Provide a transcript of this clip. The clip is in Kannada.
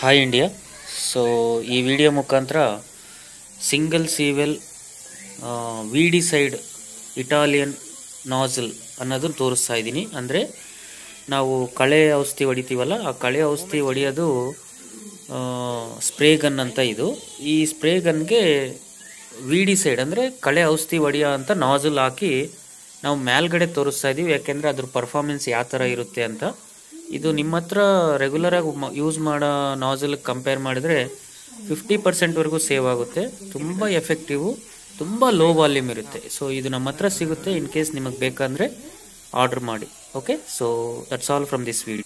ಹಾಯ್ ಇಂಡಿಯಾ ಸೊ ಈ ವಿಡಿಯೋ ಮುಖಾಂತರ single swivel weedicide Italian nozzle ಅನ್ನೋದನ್ನು ತೋರಿಸ್ತಾ ಇದ್ದೀನಿ. ಅಂದರೆ ನಾವು ಕಳೆ ಔಷಧಿ ಹೊಡಿತೀವಲ್ಲ, ಆ ಕಳೆ ಔಷಧಿ ಹೊಡೆಯೋದು ಸ್ಪ್ರೇ ಗನ್ ಅಂತ ಇದು. ಈ ಸ್ಪ್ರೇ ಗನ್ಗೆ ವಿ ಡಿ ಸೈಡ್ ಅಂದರೆ ಕಳೆ ಔಷಧಿ ಹೊಡೆಯೋ ಅಂತ ನಾಜಲ್ ಹಾಕಿ ನಾವು ಮೇಲ್ಗಡೆ ತೋರಿಸ್ತಾ ಇದ್ದೀವಿ ಯಾಕೆಂದರೆ ಅದ್ರ ಪರ್ಫಾರ್ಮೆನ್ಸ್ ಯಾವ ಥರ ಇರುತ್ತೆ ಅಂತ. ಇದು ನಿಮ್ಮ ಹತ್ರ ರೆಗ್ಯುಲರಾಗಿ ಯೂಸ್ ಮಾಡೋ ನಾಝಲ್ಗೆ ಕಂಪೇರ್ ಮಾಡಿದ್ರೆ ಫಿಫ್ಟಿ ಪರ್ಸೆಂಟ್ವರೆಗೂ ಸೇವ್ ಆಗುತ್ತೆ. ತುಂಬ ಎಫೆಕ್ಟಿವ್ ತುಂಬ ಲೋ ವಾಲ್ಯೂಮ್ ಇರುತ್ತೆ. ಸೊ ಇದು ನಮ್ಮ ಹತ್ರ ಸಿಗುತ್ತೆ ಇನ್ ಕೇಸ್ ನಿಮಗೆ ಬೇಕಂದ್ರೆ ಆರ್ಡರ್ ಮಾಡಿ. Okay so that's all from this video